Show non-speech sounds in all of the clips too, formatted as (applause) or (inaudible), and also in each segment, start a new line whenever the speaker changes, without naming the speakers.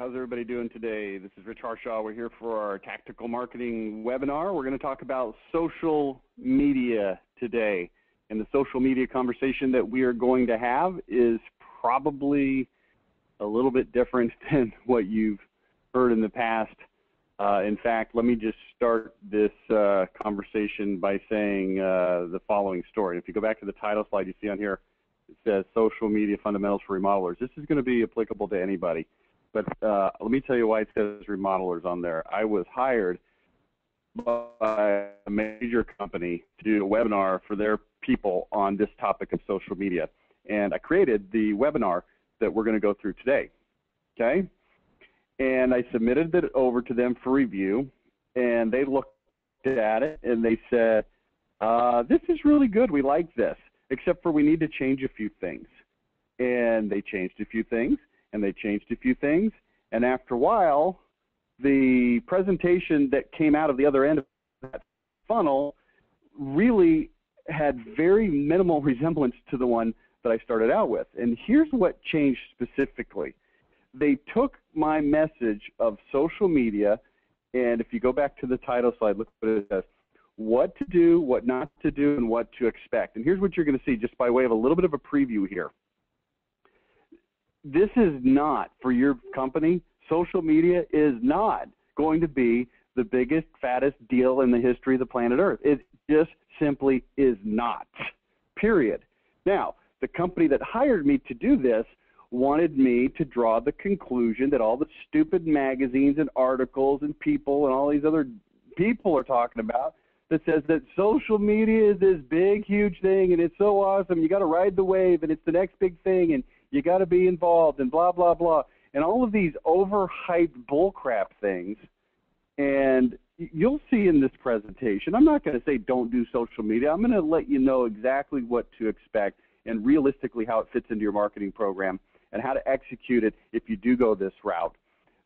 how's everybody doing today? This is Rich Harshaw. We're here for our tactical marketing webinar. We're going to talk about social media today. And the social media conversation that we are going to have is probably a little bit different (laughs) than what you've heard in the past. Uh, in fact, let me just start this uh, conversation by saying uh, the following story. If you go back to the title slide you see on here, it says social media fundamentals for remodelers. This is going to be applicable to anybody. But uh, let me tell you why it says remodelers on there. I was hired by a major company to do a webinar for their people on this topic of social media. And I created the webinar that we're going to go through today. Okay? And I submitted it over to them for review, and they looked at it and they said, uh, This is really good. We like this, except for we need to change a few things. And they changed a few things and they changed a few things. And after a while, the presentation that came out of the other end of that funnel really had very minimal (laughs) resemblance to the one that I started out with. And here's what changed specifically. They took my message of social media, and if you go back to the title slide, look what it says what to do, what not to do, and what to expect. And here's what you're going to see just by way of a little bit of a preview here this is not for your company. Social media is not going to be the biggest, fattest deal in the history of the planet Earth. It just simply is not. Period. Now, the company that hired me to do this wanted me to draw the conclusion that all the stupid magazines and articles and people and all these other people are talking about that says that social media is this big, huge thing and it's so awesome. You got to ride the wave and it's the next big thing and you got to be involved and blah blah blah. And all of these overhyped bullcrap things and you'll see in this presentation i'm not going to say don't do social media. I'm going to let you know exactly what to expect and realistically how it fits into your marketing program and how to execute it if you do go this route.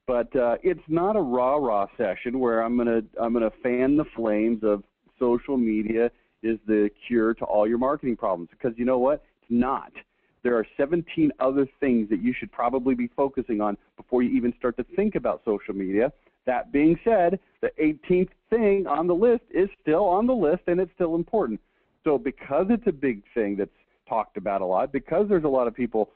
But uh, it's not a rah rah session where i'm going to i'm going to fan the flames of social media is the cure to all your marketing problems. Because you know what? It's not there are 17 other things that you should probably be focusing on before you even start to think about social media. That being said, the 18th thing on the list is still on the list and it's still important. So, because it's a big thing that's talked about a lot, because there's a lot of people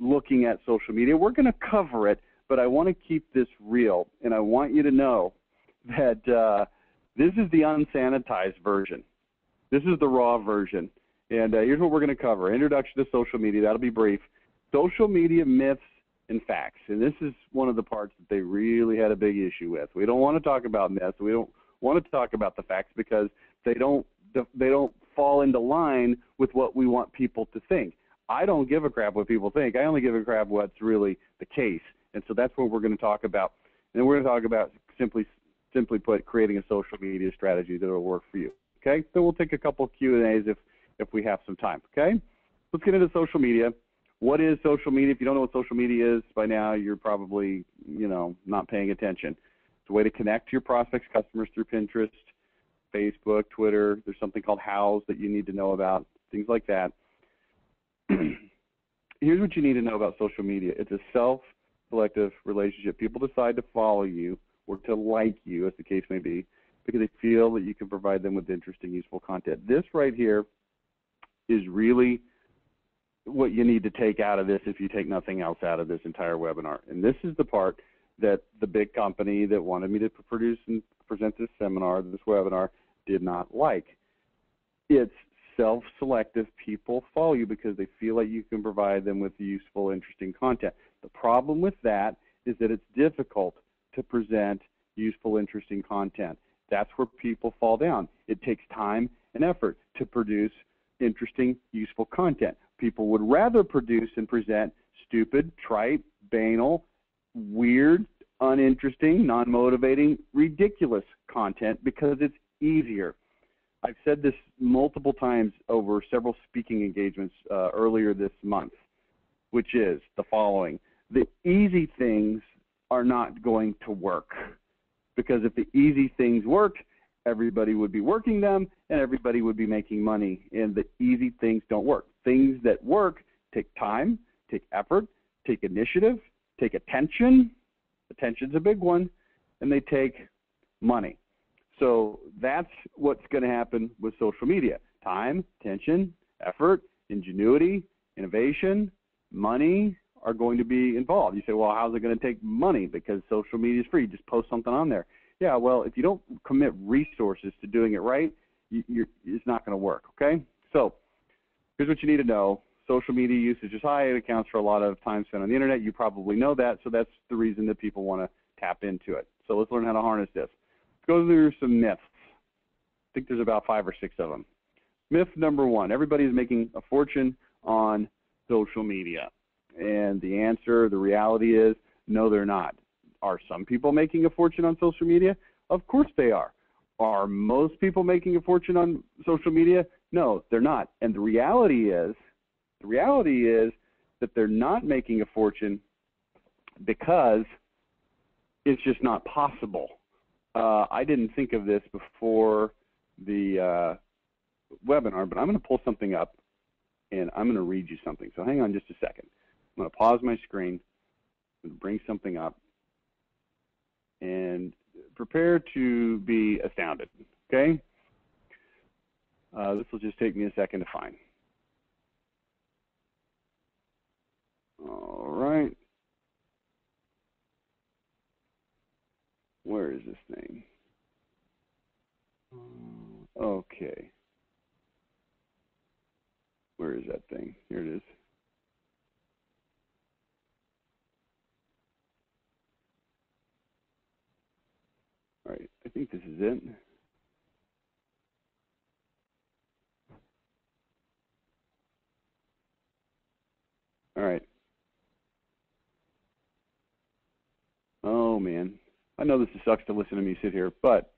looking at social media, we're going to cover it, but I want to keep this real and I want you to know (laughs) that uh, this is the unsanitized version. This is the raw version. And uh, here's what we're going to cover Introduction to social media. That'll be brief. Social media myths and facts. And this is one of the parts that they really had a big issue with. We don't want to talk about myths. We don't want to talk about the facts because they don't they don't fall into line with what we want people to think. I don't give a crap what people think. I only give a crap what's really the case. And so that's what we're going to talk about. And we're going to talk about simply simply put creating a social media strategy that will work for you. Okay? So we'll take a couple Q and A's if if we have some time. Okay, let's get into social media. What is social media? If you don't know what social media is by now, you're probably you know not paying attention. It's a way to connect to your prospects, customers through Pinterest, Facebook, Twitter. There's something called Houzz that you need to know about, things like that. (clears throat) Here's what you need to know about social media. It's a self-selective relationship. People decide to follow you or to like you, as the case may be, because they feel that you can provide them with interesting, useful content. This right here is really what you need to take out of this if you take nothing else out of this entire webinar. And this is the part that the big company that wanted me to produce and present this seminar, this webinar, did not like. It's self-selective. People follow you because they feel like you can provide them with useful, interesting content. The problem with that is that it's difficult to present useful, interesting content. That's where people fall down. It takes time and effort to produce interesting, useful content. People would rather produce and present stupid, trite, banal, weird, uninteresting, non motivating, ridiculous content because it's easier. I've said this multiple times over several speaking engagements uh, earlier this month, which is the following The easy things are not going to work. Because if the easy things worked, everybody would be working them and everybody would be making money. And the easy things don't work. Things that work take time, take effort, take initiative, take attention, Attention's a big one, and they take money. So that's what's going to happen with social media. Time, attention, effort, ingenuity, innovation, money are going to be involved. You say, well, how's it going to take money? Because social media is free. Just post something on there. Yeah, well, if you don't commit resources to doing it right, you, it's not going to work. Okay. So here's what you need to know. Social media usage is high. It accounts for a lot of time spent on the internet. You probably know that. So that's the reason that people want to tap into it. So let's learn how to harness this. Let's go through some myths. I think there's about five or six of them. Myth number one everybody's making a fortune on social media. And the answer, the reality is, no, they're not. Are some people making a fortune on social media? Of course they are. Are most people making a fortune on social media? No, they're not. And the reality is, the reality is that they're not making a fortune because it's just not possible. Uh, I didn't think of this before the uh, webinar, but I'm going to pull something up and I'm going to read you something. So hang on just a second. I'm going to pause my screen and bring something up and prepare to be astounded. Okay? Uh, this will just take me a second to find. All right. Where is this thing? Okay. Where is that thing? Here it is. All right, I think this is it. All right. Oh man, I know this sucks to listen to me sit here, but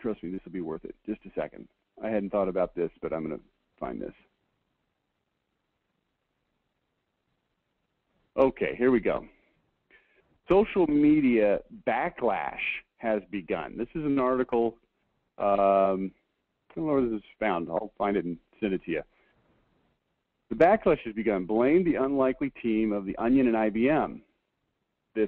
trust me, this will be worth it. Just a second. I hadn't thought about this, but I'm going to find this. Okay, here we go. Social media backlash has begun. This is an article. Um, I don't know where this is found. I'll find it and send it to you. The backlash has begun. Blame the unlikely team of the Onion and IBM. The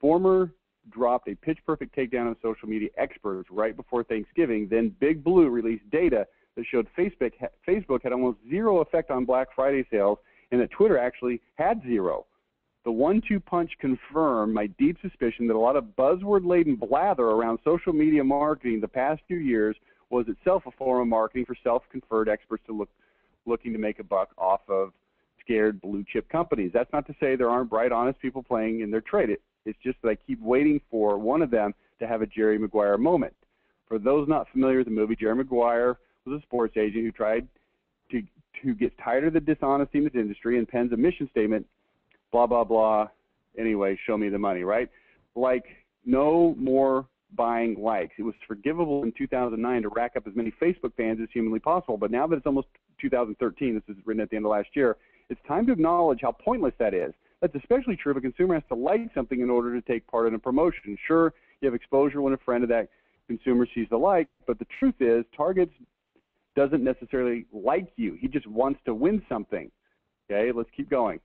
former dropped a pitch perfect takedown of social media experts right before Thanksgiving. Then Big Blue released data that showed Facebook Facebook had almost zero effect on Black Friday sales, and that Twitter actually had zero. The one-two punch confirmed my deep suspicion that a lot of buzzword-laden blather around social media marketing the past few years was itself a form of marketing for self-conferred experts to look looking to make a buck off of scared blue chip companies. That's not to say there aren't bright, honest people playing in their trade. It, it's just that I keep waiting for one of them to have a Jerry Maguire moment. For those not familiar with the movie, Jerry Maguire was a sports agent who tried to to get tired of the dishonesty in this industry and pens a mission statement blah blah blah. Anyway, show me the money, right? Like no more buying likes. It was forgivable in 2009 to rack up as many Facebook fans as humanly possible, but now that it's almost 2013, this is written at the end of last year, it's time to acknowledge how pointless that is. That's especially true if a consumer has to like something in order to take part in a promotion. Sure, you have exposure when a friend of that consumer sees the like, but the truth is, Target doesn't necessarily like you. He just wants to win something. Okay, let's keep going.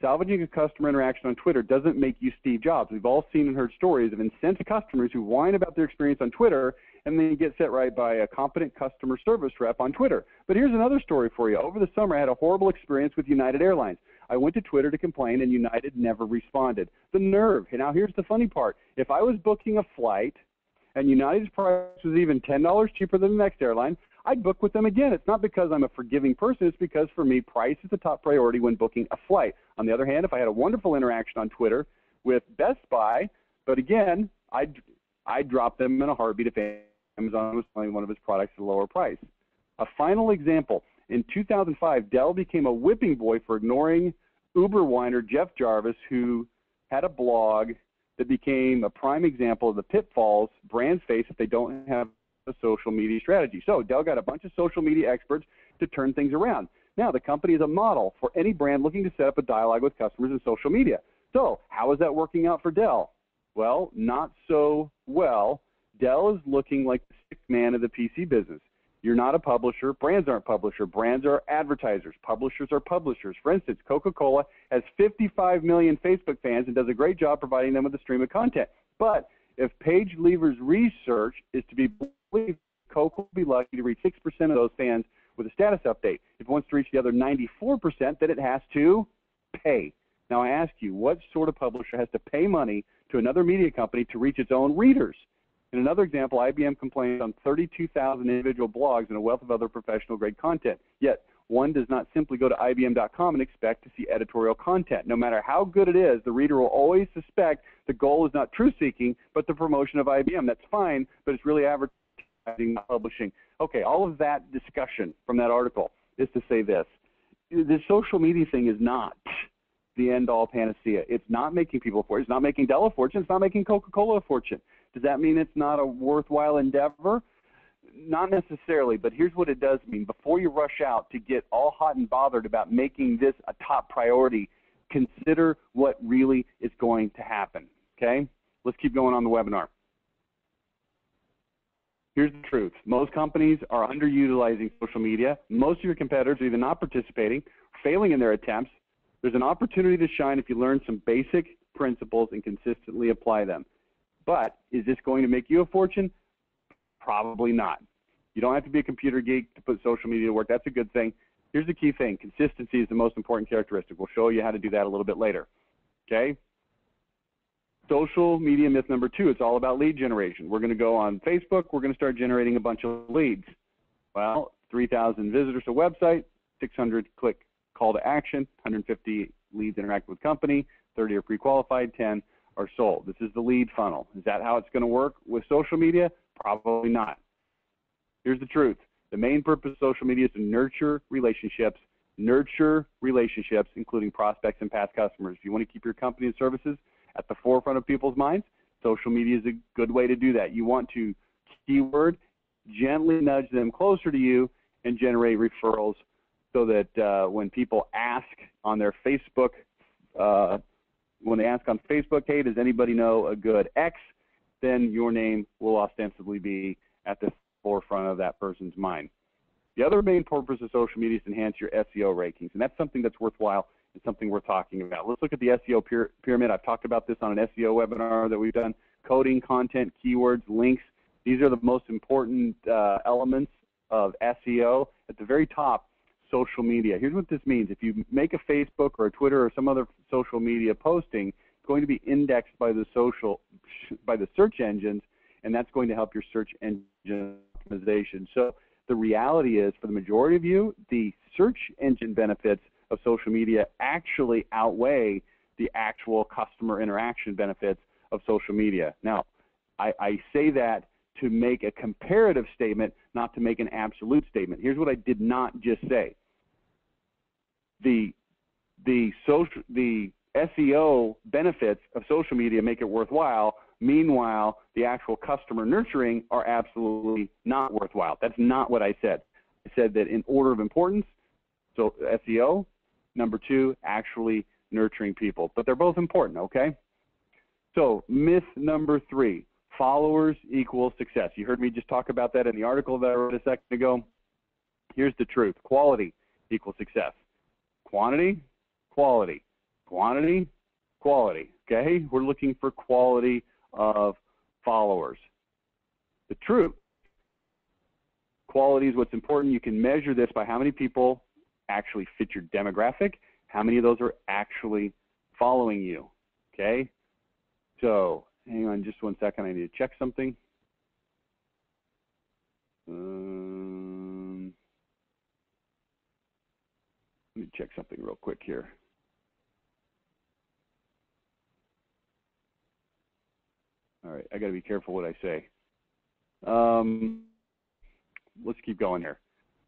Salvaging a customer interaction on Twitter doesn't make you Steve Jobs. We've all seen and heard stories of incensed customers who whine about their experience on Twitter and then get set right by a competent customer service rep on Twitter. But here's another story for you. Over the summer, I had a horrible experience with United Airlines. I went to Twitter to complain, and United never responded. The nerve. Now, here's the funny part. If I was booking a flight and United's price was even $10 cheaper than the next airline, I'd book with them again. It's not because I'm a forgiving person. It's because for me, price is the top priority when booking a flight. On the other hand, if I had a wonderful interaction on Twitter with Best Buy, but again, I'd, I'd drop them in a heartbeat if Amazon was selling one of its products at a lower price. A final example. In 2005, Dell became a whipping boy for ignoring Uber whiner Jeff Jarvis, who had a blog that became a prime example of the pitfalls brands face if they don't have a social media strategy. So Dell got a bunch of social media experts to turn things around. Now, the company is a model for any brand looking to set up a dialogue with customers in social media. So, how is that working out for Dell? Well, not so well. Dell is looking like the sick man of the PC business. You're not a publisher. Brands aren't publisher. Brands are advertisers. Publishers are publishers. For instance, Coca-Cola has 55 million Facebook fans and does a great job providing them with a stream of content. But if PageLever's research is to be believed, Coke will be lucky to reach 6% of those fans with a status update. If it wants to reach the other 94%, then it has to pay. Now I ask you, what sort of publisher has to pay money to another media company to reach its own readers? In another example, IBM complains on 32,000 individual blogs and a wealth of other professional grade content. Yet, one does not simply go to IBM.com and expect to see editorial content. No matter how good it is, the reader will always suspect the goal is not truth seeking, but the promotion of IBM. That's fine, but it's really advertising, not publishing. Okay, all of that discussion from that article is to say this. The social media thing is not the end all panacea. It's not making people a fortune. It's not making Dell a fortune. It's not making Coca Cola a fortune. Does that mean it's not a worthwhile endeavor? Not necessarily, but here's what it does mean. Before you rush out to get all hot and bothered about making this a top priority, consider what really is going to happen. Okay? Let's keep going on the webinar. Here's the truth. Most companies are underutilizing social media. Most of your competitors are either not participating, failing in their attempts, there's an opportunity to shine if you learn some basic principles and consistently apply them. But is this going to make you a fortune? Probably not. You don't have to be a computer geek to put social media to work. That's a good thing. Here's the key thing. Consistency is the most important characteristic. We'll show you how to do that a little bit later. Okay? Social media myth number two, it's all about lead generation. We're going to go on Facebook. We're going to start generating a bunch of leads. Well, 3,000 visitors to website, 600 click call to action, 150 leads interact with company, 30 are pre-qualified, 10 are sold. This is the lead funnel. Is that how it's going to work with social media? Probably not. Here's the truth. The main purpose of social media is to nurture relationships, nurture relationships, including prospects and past customers. If you want to keep your company and services at the forefront of people's minds, social media is a good way to do that. You want to keyword, gently nudge them closer to you, and generate referrals so that uh, when people ask on their Facebook, uh, when they ask on Facebook, hey, does anybody know a good X, then your name will ostensibly be at the forefront of that person's mind. The other main purpose of social media is to enhance your SEO rankings, and that's something that's worthwhile and something we're talking about. Let's look at the SEO pyramid. I've talked about this on an SEO webinar that we've done. Coding, content, keywords, links. These are the most important uh, elements of SEO. At the very top social media. Here's what this means. If you make a Facebook or a Twitter or some other social media posting, going to be indexed by the social by the search engines and that's going to help your search engine optimization. So the reality is for the majority of you, the search engine benefits of social media actually outweigh the actual customer interaction benefits of social media. Now, I, I say that to make a comparative statement, not to make an absolute statement. Here's what I did not just say. The the social the SEO benefits of social media make it worthwhile. Meanwhile, the actual customer nurturing are absolutely not worthwhile. That's not what I said. I said that in order of importance, so SEO, number two, actually nurturing people. But they're both important, okay? So myth number three, followers equal success. You heard me just talk about that in the article that I wrote a second ago. Here's the truth. Quality equals success. Quantity, quality. Quantity, quality. Okay? We're looking for quality of followers. The truth. Quality is what's important. You can measure this by how many people actually fit your demographic, how many of those are actually following you. Okay? So Hang on just one second. I need to check something. Um, let me check something real quick here. All right, I got to be careful what I say. Um, let's keep going here.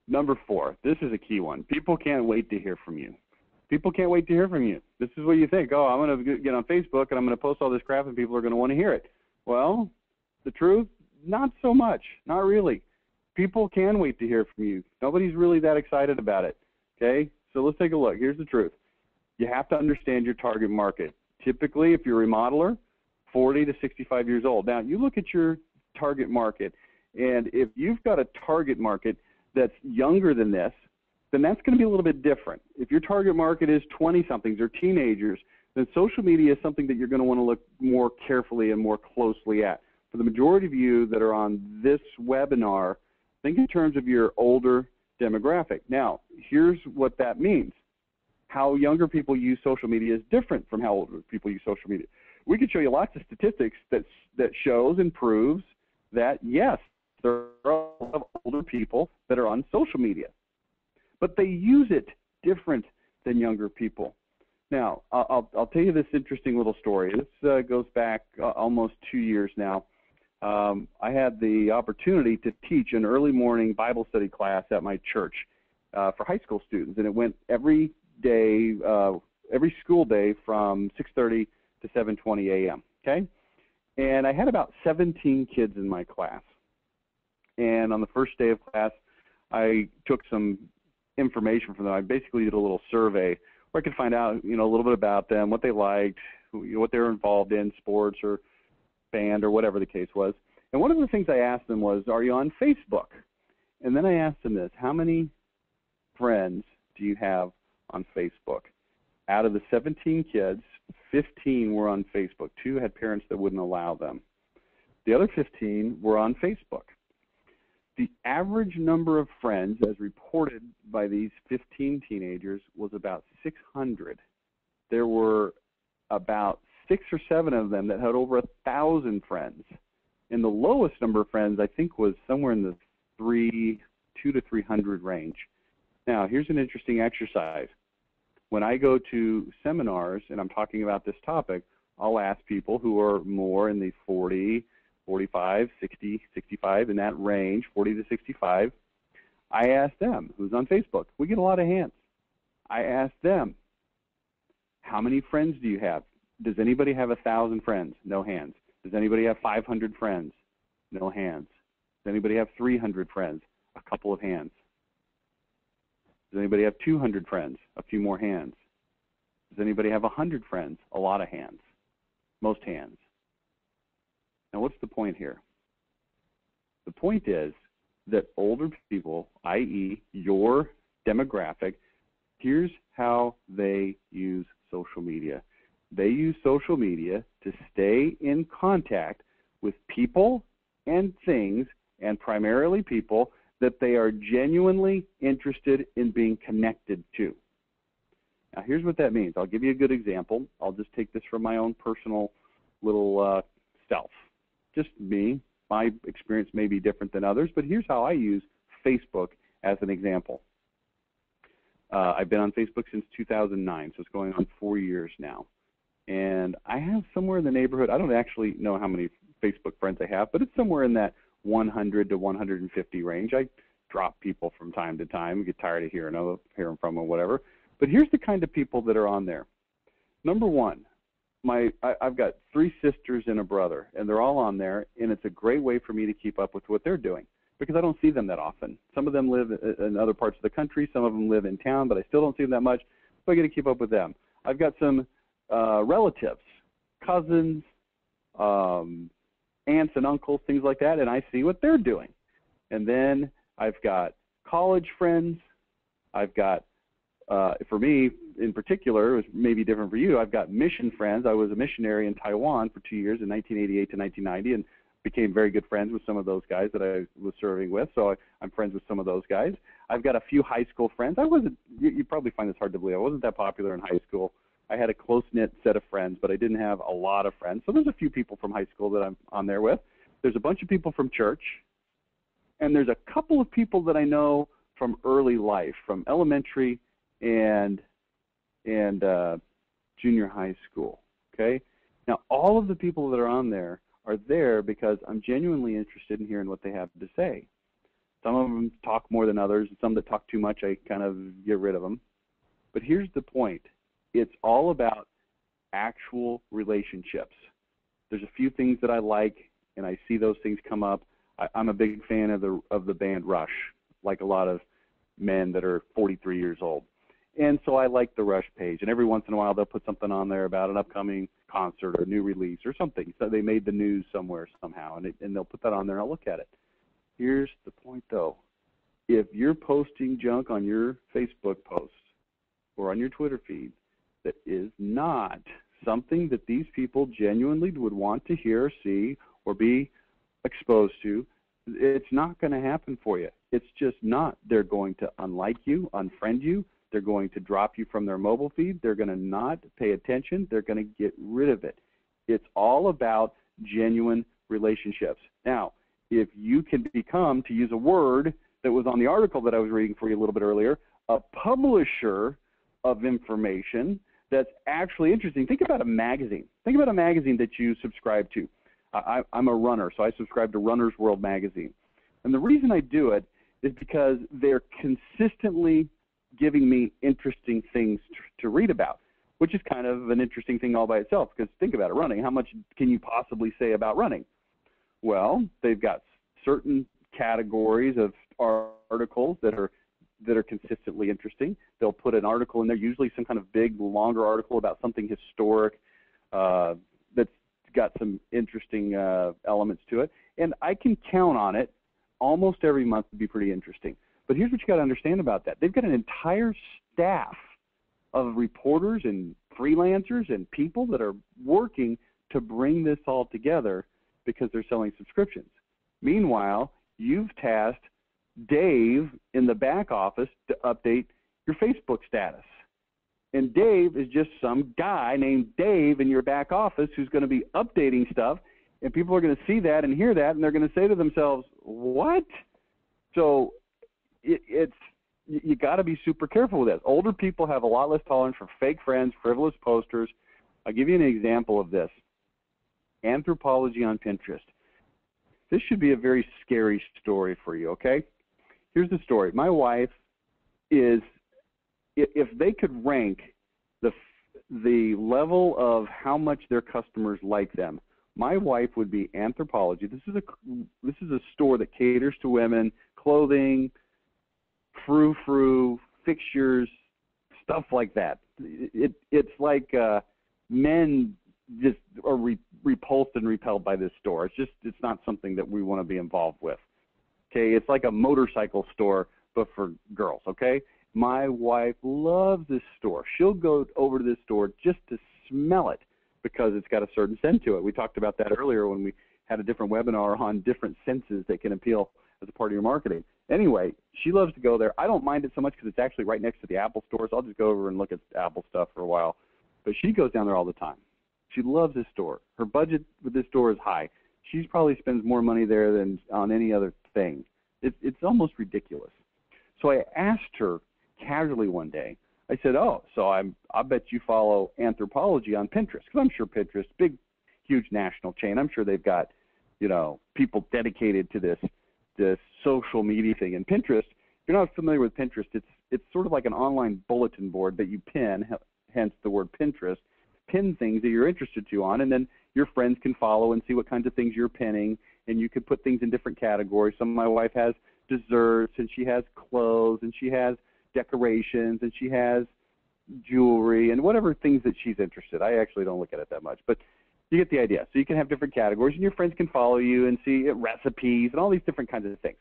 Number four, this is a key one. People can't wait to hear from you people can't wait to hear from you. This is what you think. Oh, I'm going to get on Facebook and I'm going to post all this crap and people are going to want to hear it. Well, the truth, not so much. Not really. People can wait to hear from you. Nobody's really that excited about it. Okay? So let's take a look. Here's the truth. You have to understand your target market. Typically, if you're a remodeler, 40 to 65 years old. Now, you look at your target market And if you've got a target market that's younger than this, then that's going to be a little bit different. If your target market is 20 somethings or teenagers, then social media is something that you're going to want to look more carefully and more closely at. For the majority of you that are on this webinar, think in terms of your older demographic. Now, here's what that means. How younger people use social media is different from how older people use social media. We could show you lots of statistics that, that shows and proves that, yes, there are a lot of older people that are on social media, but they use it different than younger people. Now, I'll, I'll tell you this interesting little story. This uh, goes back uh, almost two years now. Um, I had the opportunity to teach an early morning Bible study class at my church uh, for high school students, and it went every day, uh, every school day from 6:30 to 7:20 a.m. Okay, and I had about 17 kids in my class. And on the first day of class, I took some information from them. I basically did a little survey where I could find out, you know, a little bit about them, what they liked, what they were involved in, sports or band or whatever the case was. And one of the things I asked them was, "Are you on Facebook?" And then I asked them this: How many friends do you have on Facebook? Out of the 17 kids, 15 were on Facebook. Two had parents that wouldn't allow them. The other 15 were on Facebook. The average number of friends, as reported by these 15 teenagers, was about 600. There were about six or seven of them that had over a thousand friends. And the lowest number of friends, I think, was somewhere in the three, two to 300 range. Now, here's an interesting exercise. When I go to seminars and I'm talking about this topic, I'll ask people who are more in the 40, 45, 60, 65, in that range, 40 to 65, I ask them who's on Facebook. We get a lot of hands. I ask them, how many friends do you have? Does anybody have a thousand friends? No hands. Does anybody have 500 friends? No hands. Does anybody have 300 friends? A couple of hands. Does anybody have 200 friends? A few more hands. Does anybody have 100 friends? A lot of hands. Most hands. Now, what's the point here? The point is that older people, i.e., your demographic, here's how they use social media. They use social media to stay in contact with people and things, and primarily people, that they are genuinely interested in being connected to. Now, here's what that means. I'll give you a good example. I'll just take this from my own personal little uh, self just me. My experience may be different than others, but here's how I use Facebook as an example. Uh, I've been on Facebook since 2009, so it's going on four years now. And I have somewhere in the neighborhood, I don't actually know how many Facebook friends I have, but it's somewhere in that 100 to 150 range. I drop people from time to time, get tired of hearing, hearing from them or whatever. But here's the kind of people that are on there. Number one, my I, I've got three sisters and a brother, and they're all on there, and it's a great way for me to keep up with what they're doing because I don't see them that often. Some of them live in other parts of the country, some of them live in town, but I still don't see them that much. So I get to keep up with them. I've got some uh, relatives, cousins, um, aunts and uncles, things like that, and I see what they're doing. And then I've got college friends. I've got, uh, for me, in particular, it was maybe different for you. I've got mission friends. I was a missionary in Taiwan for two years in 1988 to 1990 and became very good friends with some of those guys that I was serving with. So I, I'm friends with some of those guys. I've got a few high school friends. I wasn't, you, you probably find this hard to believe, I wasn't that popular in high school. I had a close knit set of friends, but I didn't have a lot of friends. So there's a few people from high school that I'm on there with. There's a bunch of people from church, and there's a couple of people that I know from early life, from elementary and and uh, junior high school. Okay. Now, all of the people that are on there are there because I'm genuinely interested in hearing what they have to say. Some of them talk more than others, and some that talk too much, I kind of get rid of them. But here's the point it's all about actual relationships. There's a few things that I like, and I see those things come up. I, I'm a big fan of the of the band Rush, like a lot of men that are 43 years old. And so I like the Rush page. And every once in a while, they'll put something on there about an upcoming concert or new release or something. So they made the news somewhere somehow, and, it, and they'll put that on there, and I'll look at it. Here's the point though. If you're posting junk on your Facebook posts or on your Twitter feed that is not something that these people genuinely would want to hear, see, or be exposed to, it's not going to happen for you. It's just not. They're going to unlike you, unfriend you. They're going to drop you from their mobile feed. They're going to not pay attention. They're going to get rid of it. It's all about genuine relationships. Now, if you can become, to use a word that was on the article that I was reading for you a little bit earlier, a publisher of information that's actually interesting. Think about a magazine. Think about a magazine that you subscribe to. I, am a runner, so I subscribe to Runner's World magazine. And the reason I do it is because they're consistently giving me interesting things to, to read about, which is kind of an interesting thing all by itself. Because think about it, running. How much can you possibly say about running? Well, they've got certain categories of articles that are that are consistently interesting. They'll put an article in there, usually some kind of big, longer article about something historic uh, that's got some interesting uh, elements to it. And I can count on it almost every month to be pretty interesting. But here's what you got to understand about that: they've got an entire staff of reporters and freelancers and people that are working to bring this all together because they're selling subscriptions. Meanwhile, you've tasked Dave in the back office to update your Facebook status. And Dave is just some guy named Dave in your back office who's going to be updating stuff. And people are going to see that and hear that, and they're going to say to themselves, What? So it, it's you got to be super careful with that. Older people have a lot less tolerance for fake friends, frivolous posters. I'll give you an example of this. Anthropologie on Pinterest. This should be a very scary story for you, okay? Here's the story. My wife is, if they could rank the the level of how much their customers like them, my wife would be Anthropologie. This is a this is a store that caters to women, clothing, frou frou, fixtures, stuff like that. It it's like uh, men just are re- repulsed and repelled by this store. It's just it's not something that we want to be involved with. Okay, it's like a motorcycle store but for girls. Okay, my wife loves this store. She'll go over to this store just to smell it because it's got a certain scent to it. We talked about that earlier when we had a different webinar on different senses that can appeal as a part of your marketing. Anyway, she loves to go there. I don't mind it so much because it's actually right next to the Apple store, so I'll just go over and look at Apple stuff for a while. But she goes down there all the time. She loves this store. Her budget with this store is high. She probably spends more money there than on any other thing. It, it's almost ridiculous. So I asked her casually one day. I said, "Oh, so I'm. I bet you follow Anthropologie on Pinterest because I'm sure Pinterest, big, huge national chain. I'm sure they've got, you know, people dedicated to this, this social media thing. And Pinterest, if you're not familiar with Pinterest, it's it's sort of like an online bulletin board that you pin, hence the word Pinterest pin things that you're interested to on, and then your friends can follow and see what kinds of things you're pinning, and you could put things in different categories. Some of my wife has desserts, and she has clothes, and she has decorations, and she has jewelry, and whatever things that she's interested. I actually don't look at it that much, but you get the idea. So you can have different categories, and your friends can follow you and see eh, recipes and all these different kinds of things.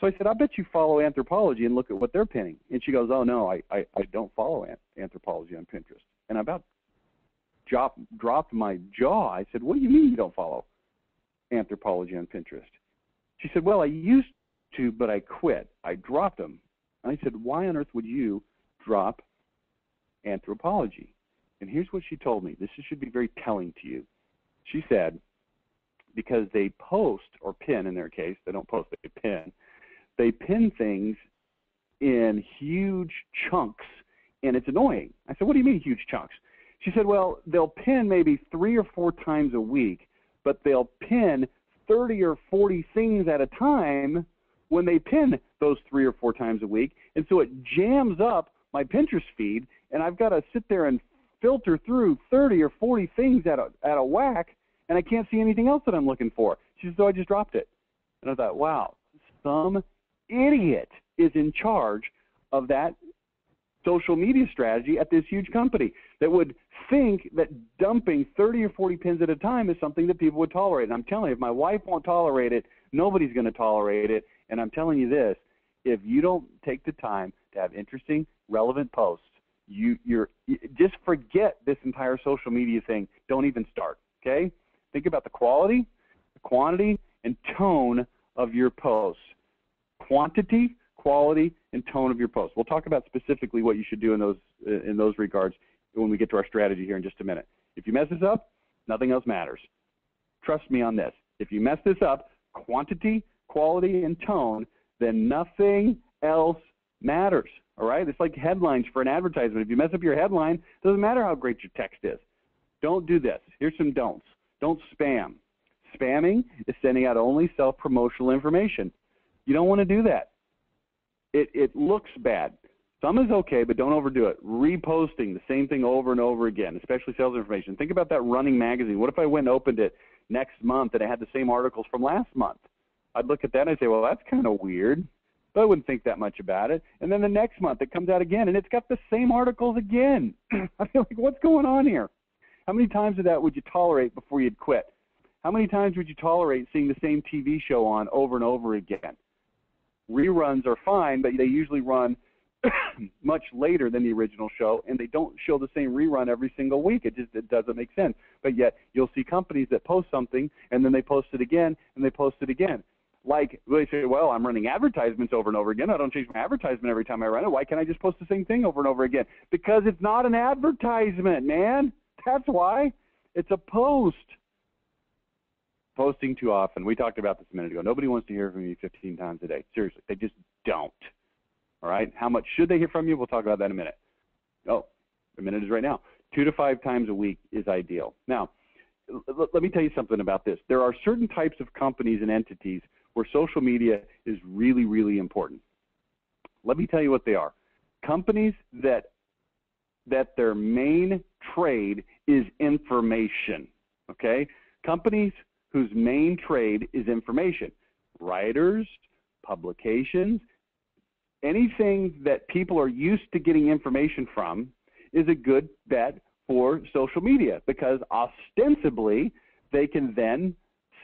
So I said, I bet you follow Anthropologie and look at what they're pinning. And she goes, Oh no, I I, I don't follow Anthropologie on Pinterest. And I about dropped, dropped my jaw. I said, What do you mean you don't follow Anthropologie on Pinterest? She said, Well, I used to, but I quit. I dropped them. And I said, Why on earth would you drop Anthropologie? And here's what she told me. This should be very telling to you. She said, Because they post, or pin in their case, they don't post, they pin, they pin things in huge chunks, and it's annoying. I said, What do you mean huge chunks? She said, well, they'll pin maybe three or four times a week, but they'll pin 30 or 40 things at a time when they pin those three or four times a week. And so it jams up my Pinterest feed, and I've got to sit there and filter through 30 or 40 things at a, at a whack, and I can't see anything else that I'm looking for. She said, so I just dropped it. And I thought, wow, some idiot is in charge of that social media strategy at this huge company that would think that dumping 30 or 40 pins at a time is something that people would tolerate. And I'm telling you, if my wife won't tolerate it, nobody's going to tolerate it. And I'm telling you this, if you don't take the time to have interesting, relevant posts, you you're just forget this entire social media thing. Don't even start. Okay? Think about the quality, the quantity, and tone of your posts. Quantity, quality, and tone of your post. We'll talk about specifically what you should do in those in those regards when we get to our strategy here in just a minute. If you mess this up, nothing else matters. Trust me on this. If you mess this up, quantity, quality, and tone, then nothing else matters. All right? It's like headlines for an advertisement. If you mess up your headline, it doesn't matter how great your text is. Don't do this. Here's some don'ts. Don't spam. Spamming is sending out only self-promotional information. You don't want to do that. It, it looks bad. Some is okay, but don't overdo it. Reposting the same thing over and over again, especially sales information. Think about that running magazine. What if I went and opened it next month and it had the same articles from last month? I'd look at that and I'd say, well, that's kind of weird. But I wouldn't think that much about it. And then the next month it comes out again and it's got the same articles again. (clears throat) I feel like, what's going on here? How many times of that would you tolerate before you'd quit? How many times would you tolerate seeing the same TV show on over and over again? Reruns are fine, but they usually run (coughs) much later than the original show, and they don't show the same rerun every single week. It just it doesn't make sense. But yet you'll see companies that post something and then they post it again and they post it again. Like they say, well, I'm running advertisements over and over again. I don't change my advertisement every time I run it. Why can't I just post the same thing over and over again? Because it's not an advertisement, man. That's why. It's a post. Posting too often. We talked about this a minute ago. Nobody wants to hear from you 15 times a day. Seriously, they just don't. All right. How much should they hear from you? We'll talk about that in a minute. Oh, a minute is right now. Two to five times a week is ideal. Now, let me tell you something about this. There are certain types of companies and entities where social media is really, really important. Let me tell you what they are. Companies that that their main trade is information. Okay? Companies whose main trade is information. Writers, publications, anything that people are used to getting information from is a good bet for social media because ostensibly they can then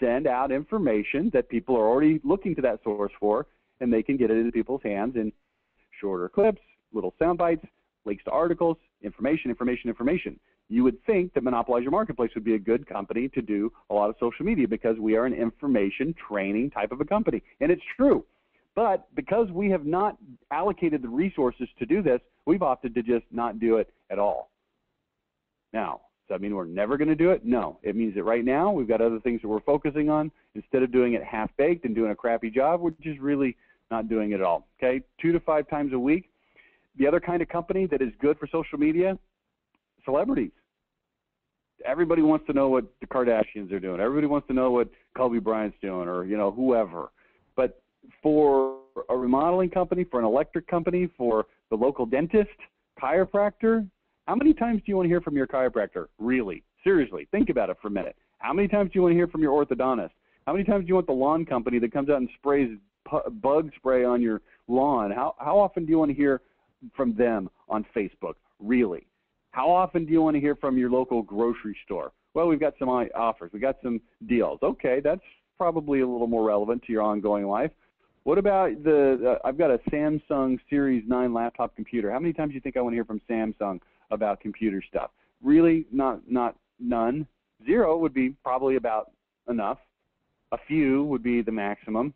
send out information that people are already looking to that source for and they can get it into people's hands in shorter clips, little sound bites, links to articles, information, information, information. You would think that Monopolize Your Marketplace would be a good company to do a lot of social media because we are an information training type of a company. And it's true. But because we have not allocated the resources to do this, we've opted to just not do it at all. Now, does that mean we're never going to do it? No. It means that right now we've got other things that we're focusing on. Instead of doing it half baked and doing a crappy job, we're just really not doing it at all. Okay? Two to five times a week. The other kind of company that is good for social media, celebrities. Everybody wants to know what the Kardashians are doing. Everybody wants to know what Kobe Bryant's doing or, you know, whoever. But for a remodeling company, for an electric company, for the local dentist, chiropractor, how many times do you want to hear from your chiropractor? Really? Seriously, think about it for a minute. How many times do you want to hear from your orthodontist? How many times do you want the lawn company that comes out and sprays bug spray on your lawn? How, how often do you want to hear from them on Facebook? Really? How often do you want to hear from your local grocery store? Well, we've got some offers. we've got some deals. Okay, that's probably a little more relevant to your ongoing life. What about the? Uh, I've got a Samsung Series 9 laptop computer. How many times do you think I want to hear from Samsung about computer stuff? Really, not not none. Zero would be probably about enough. A few would be the maximum.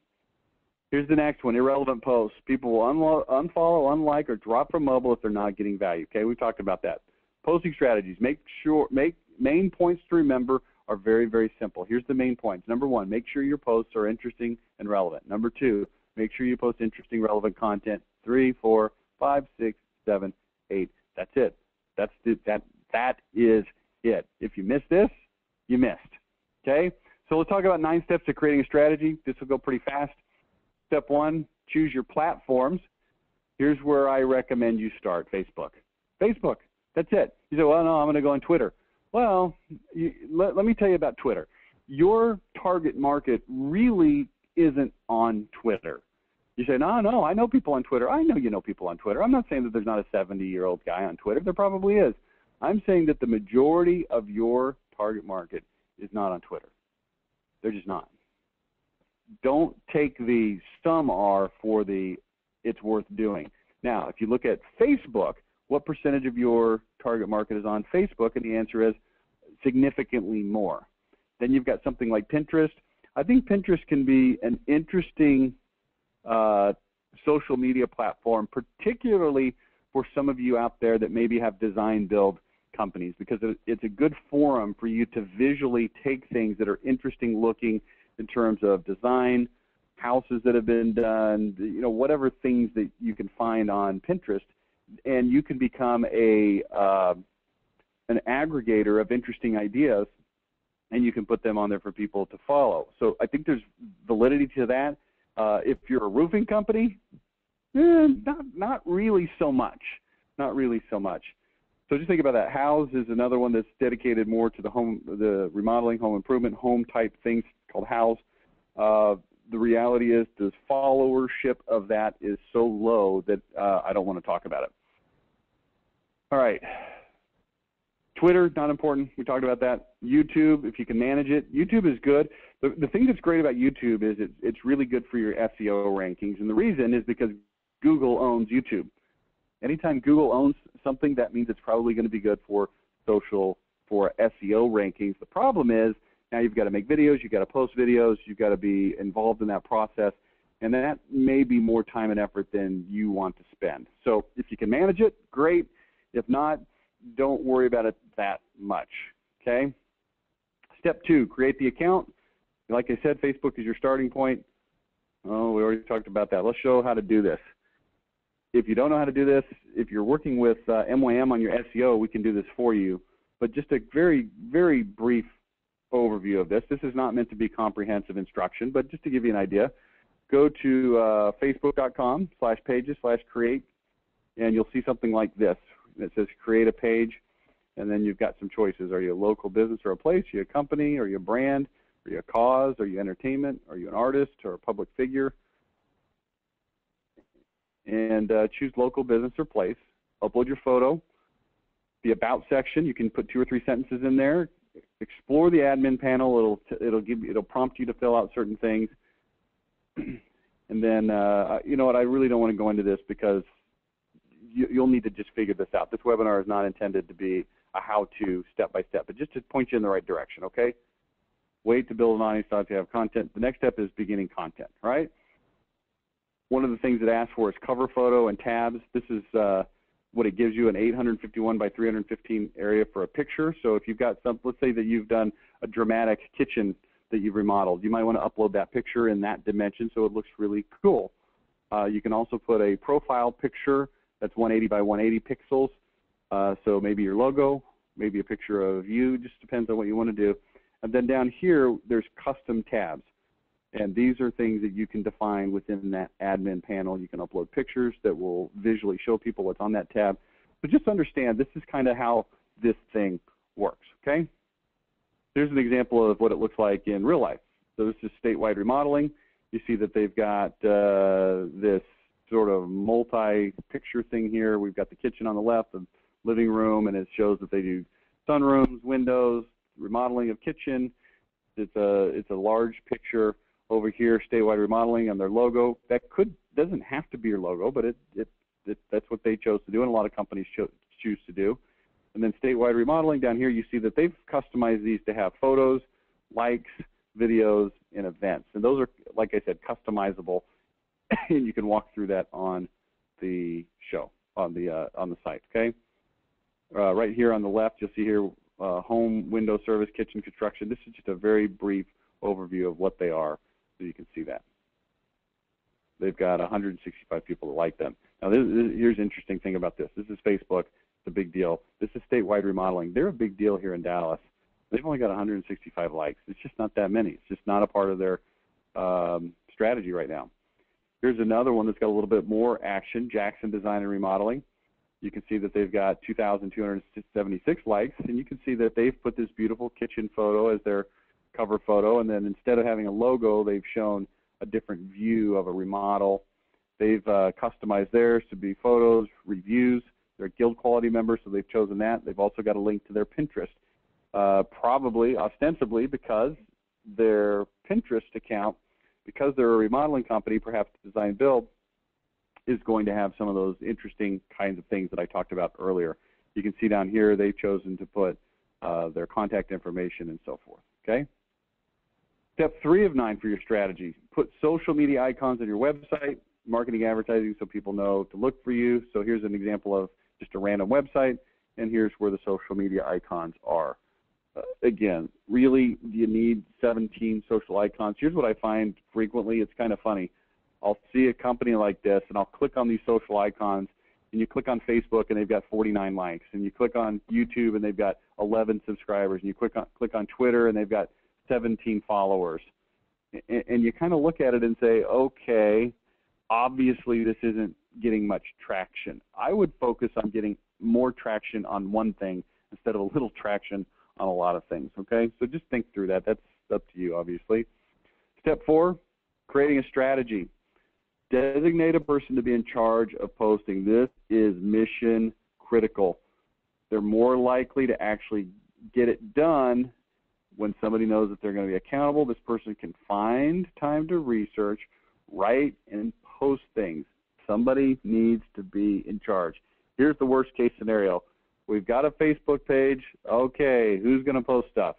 Here's the next one: irrelevant posts. People will unfollow, unlike, or drop from mobile if they're not getting value. Okay, we talked about that. Posting strategies. Make sure make main points to remember are very very simple. Here's the main points. Number one: make sure your posts are interesting and relevant. Number two: Make sure you post interesting, relevant content. Three, four, five, six, seven, eight. That's it. That's the, that. That is it. If you miss this, you missed. Okay. So let's talk about nine steps to creating a strategy. This will go pretty fast. Step one: choose your platforms. Here's where I recommend you start: Facebook. Facebook. That's it. You say, well, no, I'm going to go on Twitter. Well, you, let, let me tell you about Twitter. Your target market really isn't on Twitter You say, no, no, I know people on Twitter. I know you know people on Twitter. I'm not saying that there's not a 70 year old guy on Twitter. There probably is. I'm saying that the majority of your target market is not on Twitter. They're just not. Don't take the some are for the it's worth doing. Now, if you look at Facebook, what percentage of your target market is on Facebook? And the answer is significantly more. Then you've got something like Pinterest. I think Pinterest can be an interesting uh, social media platform, particularly for some of you out there that maybe have design build companies, because it's a good forum for you to visually take things that are interesting looking in terms of design, houses that have been done, you know, whatever things that you can find on Pinterest, and you can become a uh, an aggregator of interesting ideas, and you can put them on there for people to follow. So I think there's validity to that. Uh, if you're a roofing company, eh, not not really so much, not really so much. So just think about that. Houzz is another one that's dedicated more to the home, the remodeling, home improvement, home type things called Houzz. Uh, the reality is the followership of that is so low that uh, I don't want to talk about it. All right. Twitter, not important. We talked about that. YouTube, if you can manage it. YouTube is good. The, the thing that's great about YouTube is it's, it's really good for your SEO rankings. And the reason is because Google owns YouTube. Anytime Google owns something, that means it's probably going to be good for social, for SEO rankings. The problem is now you've got to make videos, you've got to post videos, you've got to be involved in that process, and that may be more time and effort than you want to spend. So if you can manage it, great. If not, don't worry about it that much. Okay? Step two, create the account. Like I said, Facebook is your starting point. Oh, we already talked about that. Let's show how to do this. If you don't know how to do this, if you're working with uh, MYM on your SEO, we can do this for you. But just a very, very brief overview of this. This is not meant to be comprehensive instruction, but just to give you an idea, go to uh, facebook.com slash pages slash create, and you'll see something like this. It says create a page, and then you've got some choices. Are you a local business or a place? Are you a company? Are you a brand? Are you a cause? Are you entertainment? Are you an artist or a public figure? And uh, choose local business or place. Upload your photo. The about section, you can put two or three sentences in there explore the admin panel. It'll it'll give it'll prompt you to fill out certain things. (clears throat) and then uh, you know what? I really don't want to go into this because you, you'll need to just figure this out. This webinar is not intended to be a how-to step-by-step, but just to point you in the right direction. Okay. Wait to build an audience to have content. The next step is beginning content. Right. One of the things it asks for is cover photo and tabs. This is uh, what it gives you an 851 by 315 area for a picture. So if you've got some, let's say that you've done a dramatic kitchen that you've remodeled, you might want to upload that picture in that dimension so it looks really cool. Uh, you can also put a profile picture that's 180 by 180 pixels. Uh, so maybe your logo, maybe a picture of you, just depends on what you want to do. And then down here, there's custom tabs. And these are things that you can define within that admin panel. You can upload pictures that will visually show people what's on that tab. But just understand this is kind of how this thing works, okay? Here's an example of what it looks like in real life. So this is statewide remodeling. You see that they've got uh, this sort of multi-picture thing here. We've got the kitchen on the left, the living room, and it shows that they do sunrooms, windows, remodeling of kitchen. It's a it's a large picture over here, statewide remodeling on their logo. That could doesn't have to be your logo, but it, it, it that's what they chose to do, and a lot of companies cho- choose to do. And then statewide remodeling down here, you see that they've customized these to have photos, likes, videos, and events. And those are, like I said, customizable, (laughs) and you can walk through that on the show on the uh, on the site. Okay. Uh, right here on the left, you'll see here uh, home window service, kitchen construction. This is just a very brief overview of what they are so you can see that. They've got 165 people that like them. Now, this, this, here's an interesting thing about this. This is Facebook. It's a big deal. This is statewide remodeling. They're a big deal here in Dallas. They've only got 165 likes. It's just not that many. It's just not a part of their um, strategy right now. Here's another one that's got a little bit more action, Jackson Design and Remodeling. You can see that they've got 2,276 likes, and you can see that they've put this beautiful kitchen photo as their cover photo, and then instead of having a logo, they've shown a different view of a remodel. They've uh, customized theirs to be photos, reviews. They're GuildQuality member, so they've chosen that. They've also got a link to their Pinterest, uh, probably ostensibly because their Pinterest account, because they're a remodeling company, perhaps design build, is going to have some of those interesting kinds of things that I talked about earlier. You can see down here they've chosen to put uh, their contact information and so forth. Okay. Step three of nine for your strategy: put social media icons on your website, marketing advertising, so people know to look for you. So here's an example of just a random website, and here's where the social media icons are. Uh, again, really, do you need 17 social icons? Here's what I find frequently. It's kind of funny. I'll see a company like this, and I'll click on these social icons, and you click on Facebook, and they've got 49 likes, and you click on YouTube, and they've got 11 subscribers, and you click on click on Twitter, and they've got 17 followers, and, and you kind of look at it and say, okay, obviously this isn't getting much traction. I would focus on getting more traction on one thing instead of a little traction on a lot of things. Okay, so just think through that. That's up to you, obviously. Step four, creating a strategy. Designate a person to be in charge of posting. This is mission critical. They're more likely to actually get it done when somebody knows that they're going to be accountable. This person can find time to research, write, and post things. Somebody needs to be in charge. Here's the worst case scenario. We've got a Facebook page. Okay, who's going to post stuff?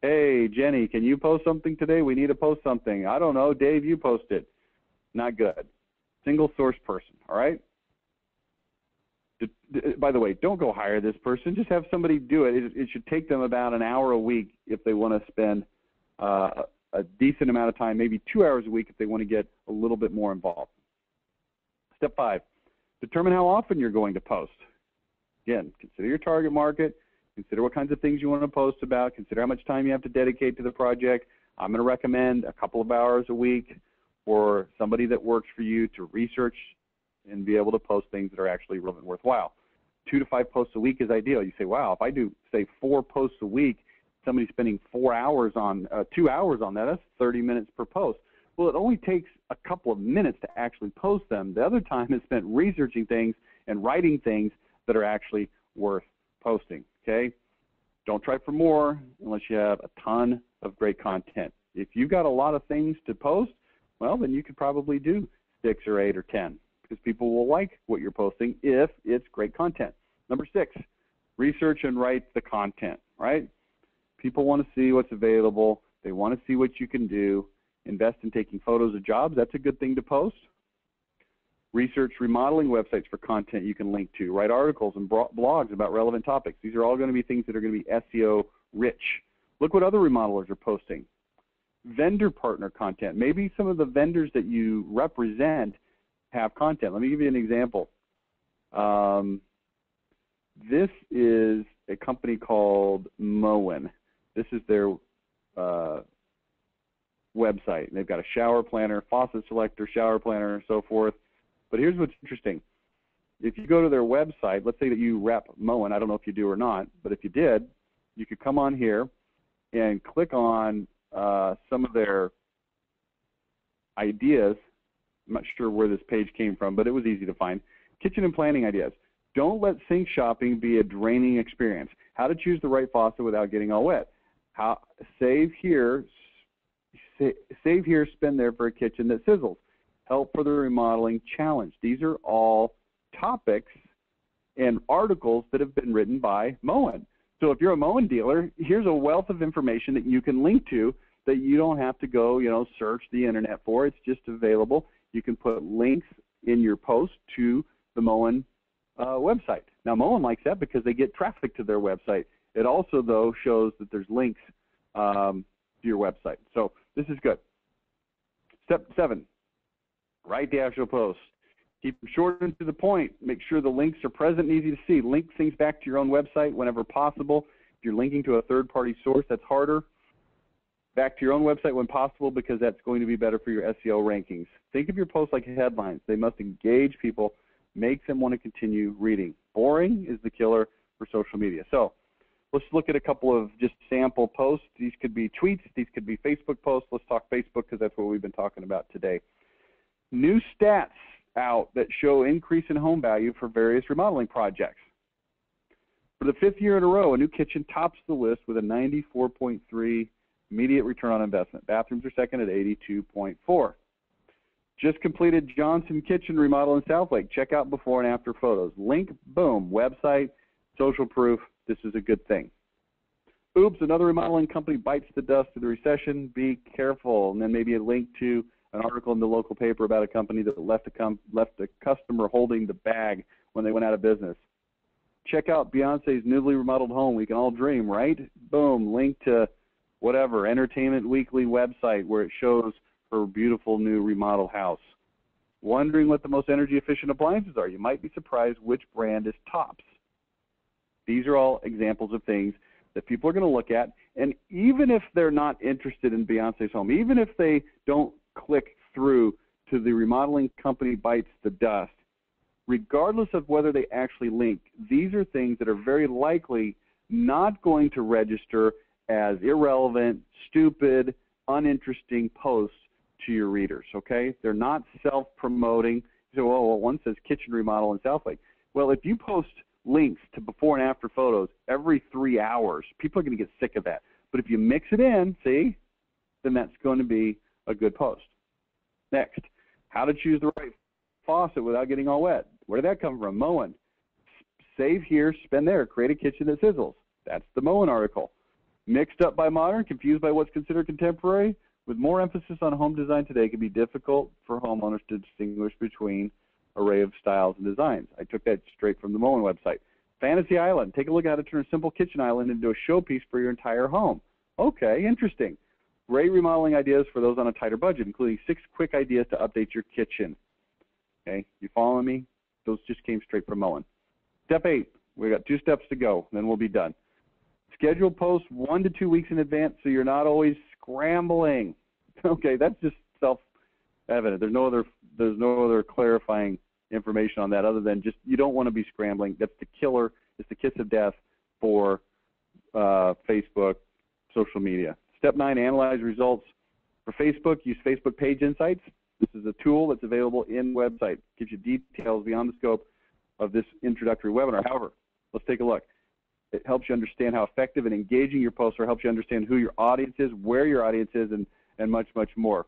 Hey, Jenny, can you post something today? We need to post something. I don't know. Dave, you post it. Not good. Single source person, all right? By the way, don't go hire this person. Just have somebody do it. It, it should take them about an hour a week if they want to spend uh, a decent amount of time, maybe two hours a week if they want to get a little bit more involved. Step five, determine how often you're going to post. Again, consider your target market, consider what kinds of things you want to post about, consider how much time you have to dedicate to the project. I'm going to recommend a couple of hours a week for somebody that works for you to research and be able to post things that are actually relevant worthwhile. Two to five posts a week is ideal. You say, wow, if I do, say, four posts a week, somebody spending four hours on, uh, two hours on that, that's 30 minutes per post. Well, it only takes a couple of minutes to actually post them. The other time is spent researching things and writing things that are actually worth posting. Okay? Don't try for more unless you have a ton of great content. If you've got a lot of things to post, well, then you could probably do six or eight or ten because people will like what you're posting if it's great content. Number six, research and write the content, right? People want to see what's available. They want to see what you can do invest in taking photos of jobs. That's a good thing to post. Research remodeling websites for content you can link to. Write articles and blogs about relevant topics. These are all going to be things that are going to be SEO rich. Look what other remodelers are posting. Vendor partner content. Maybe some of the vendors that you represent have content. Let me give you an example. Um, this is a company called Moen. This is their uh, website. They've got a shower planner, faucet selector, shower planner, and so forth. But here's what's interesting. If you go to their website, let's say that you rep Moen, I don't know if you do or not, but if you did, you could come on here and click on uh, some of their ideas. I'm not sure where this page came from, but it was easy to find. Kitchen and planning ideas. Don't let sink shopping be a draining experience. How to choose the right faucet without getting all wet. How save here save here, spend there for a kitchen that sizzles. Help for the remodeling challenge. These are all topics and articles that have been written by Moen. So if you're a Moen dealer, here's a wealth of information that you can link to that you don't have to go, you know, search the internet for. It's just available. You can put links in your post to the Moen uh, website. Now Moen likes that because they get traffic to their website. It also though shows that there's links um, to your website. So this is good. Step seven, write the actual post. Keep them short and to the point. Make sure the links are present and easy to see. Link things back to your own website whenever possible. If you're linking to a third-party source, that's harder. Back to your own website when possible because that's going to be better for your SEO rankings. Think of your posts like headlines. They must engage people, make them want to continue reading. Boring is the killer for social media. So Let's look at a couple of just sample posts. These could be tweets. These could be Facebook posts. Let's talk Facebook because that's what we've been talking about today. New stats out that show increase in home value for various remodeling projects. For the fifth year in a row, a new kitchen tops the list with a 94.3 immediate return on investment. Bathrooms are second at 82.4. Just completed Johnson Kitchen remodel in Southlake. Check out before and after photos. Link, boom, website, social proof. This is a good thing. Oops, another remodeling company bites the dust of the recession. Be careful. And then maybe a link to an article in the local paper about a company that left a, com- left a customer holding the bag when they went out of business check out Beyonce's newly remodeled home. We can all dream, right? Boom, link to whatever Entertainment Weekly website where it shows her beautiful new remodeled house. Wondering what the most energy efficient appliances are? You might be surprised which brand is tops. These are all examples of things that people are going to look at, and even if they're not interested in Beyonce's home, even if they don't click through to the remodeling company bites the dust, regardless of whether they actually link, these are things that are very likely not going to register as irrelevant, stupid, uninteresting posts to your readers. Okay, they're not self-promoting. So, oh, well, one says kitchen remodel in Southlake. Well, if you post links to before and after photos every three hours, people are going to get sick of that. But if you mix it in, see, then that's going to be a good post. Next, how to choose the right faucet without getting all wet. Where did that come from? Moen. Save here, spend there. Create a kitchen that sizzles. That's the Moen article. Mixed up by modern, confused by what's considered contemporary, with more emphasis on home design today, it can be difficult for homeowners to distinguish between array of styles and designs. I took that straight from the Moen website. Fantasy Island. Take a look at how to turn a simple kitchen island into a showpiece for your entire home. Okay, interesting. Great remodeling ideas for those on a tighter budget, including six quick ideas to update your kitchen. Okay, you following me? Those just came straight from Moen. Step eight, we got two steps to go, then we'll be done. Schedule posts one to two weeks in advance so you're not always scrambling. (laughs) Okay, that's just self-evident. There's no other there's no other clarifying information on that other than just you don't want to be scrambling. That's the killer. It's the kiss of death for uh, Facebook, social media. Step nine, analyze results. For Facebook, use Facebook Page Insights. This is a tool that's available in website. It gives you details beyond the scope of this introductory webinar. However, let's take a look. It helps you understand how effective and engaging your posts are, helps you understand who your audience is, where your audience is, and, and much, much more.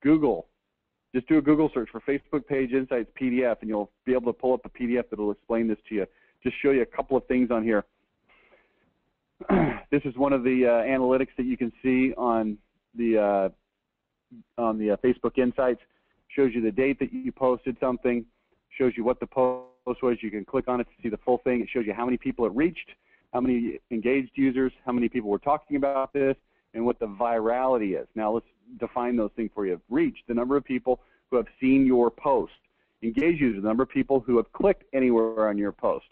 Google. Just do a Google search for Facebook Page Insights PDF, and you'll be able to pull up a PDF that will explain this to you. Just show you a couple of things on here. (clears throat) this is one of the uh, analytics that you can see on the uh, on the uh, Facebook Insights. Shows you the date that you posted something, shows you what the post was. You can click on it to see the full thing. It shows you how many people it reached, how many engaged users, how many people were talking about this, and what the virality is. Now let's define those things for you. Reach, the number of people who have seen your post. Engaged users, the number of people who have clicked anywhere on your post.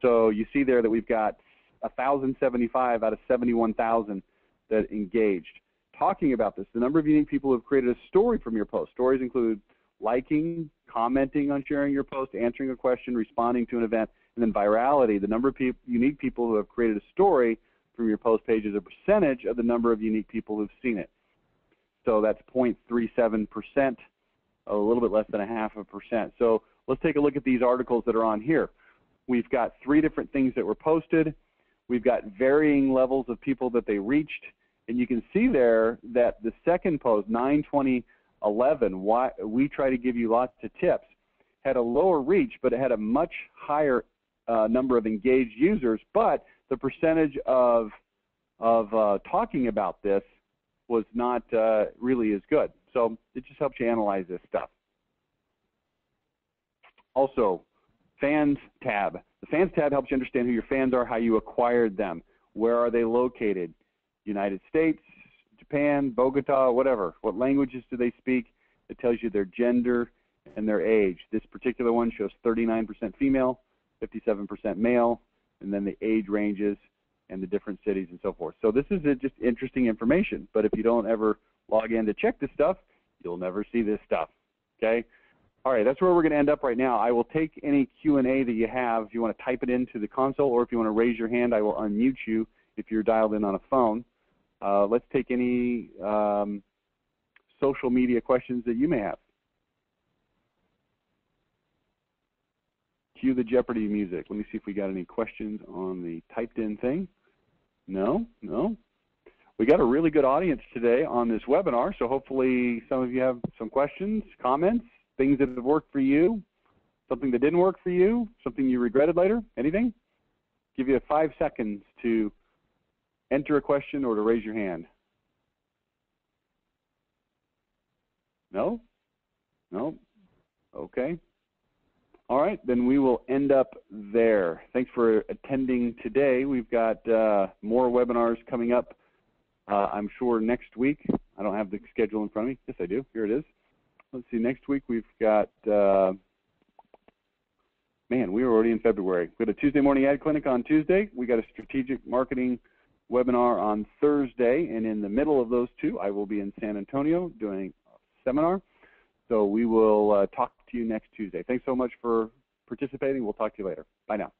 So you see there that we've got 1,075 out of 71,000 that engaged talking about this. The number of unique people who have created a story from your post. Stories include liking, commenting on sharing your post, answering a question, responding to an event, and then virality. The number of pe- unique people who have created a story from your post page is a percentage of the number of unique people who've seen it. So that's 0.37%, a little bit less than a half a percent. So let's take a look at these articles that are on here. We've got three different things that were posted. We've got varying levels of people that they reached and you can see there that the second post, 92011, why we try to give you lots of tips, had a lower reach, but it had a much higher uh, number of engaged users, but the percentage of of uh, talking about this was not uh, really as good. So it just helps you analyze this stuff. Also, fans tab. The fans tab helps you understand who your fans are, how you acquired them, where are they located, United States, Japan, Bogota, whatever. What languages do they speak? It tells you their gender and their age. This particular one shows 39% female, 57% male, and then the age ranges and the different cities and so forth. So this is just interesting information. But if you don't ever log in to check this stuff, you'll never see this stuff. Okay. All right, that's where we're going to end up right now. I will take any Q&A that you have. If you want to type it into the console or if you want to raise your hand, I will unmute you if you're dialed in on a phone. Uh, let's take any um, social media questions that you may have. cue the Jeopardy music. Let me see if we got any questions on the typed in thing. No, no. We got a really good audience today on this webinar, so hopefully some of you have some questions, comments, things that have worked for you, something that didn't work for you, something you regretted later, anything? Give you five seconds to enter a question or to raise your hand. No? No? Okay. All right, then we will end up there. Thanks for attending today. We've got uh, more webinars coming up, uh, I'm sure, next week. I don't have the schedule in front of me. Yes, I do. Here it is. Let's see, next week we've got, uh, man, we are already in February. We got a Tuesday morning ad clinic on Tuesday. We got a strategic marketing webinar on Thursday. And in the middle of those two, I will be in San Antonio doing a seminar. So we will uh, talk to you next Tuesday. Thanks so much for participating. We'll talk to you later. Bye now.